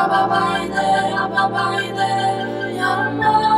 Yama Baide, Yama Baide, Yama